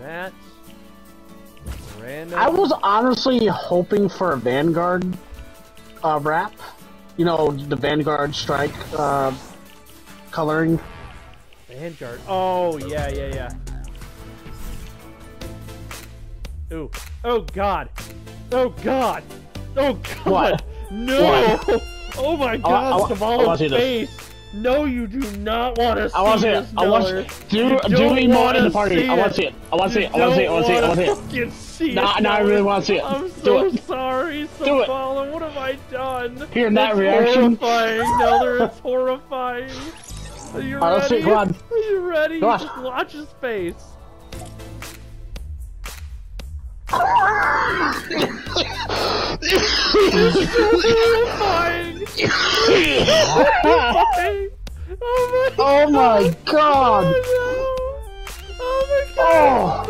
that. Random. I was honestly hoping for a Vanguard uh, wrap. You know, the Vanguard strike uh, coloring. Vanguard. Oh, yeah, yeah, yeah. Ooh. Oh, God. Oh, God. Oh, God. What? No. What? Oh, my God. I- I Zavala's wanna this. face. No, you do not want to see I want to see it. I want to do do me more in the party. I want to see it. I want to see it. I want to see it. I want to see it. I want to see it. I want to see it. see it. Nah, nah, I really wanna see it. I'm Do so it. sorry, Do it. Zavala. What have I done? Hearing that reaction. horrifying. Miller, it's horrifying. Are you Alright, let's see, ready? on. Are you ready? On. Just watch his face. horrifying. horrifying. Oh my oh my god! Oh no! Oh my god! No!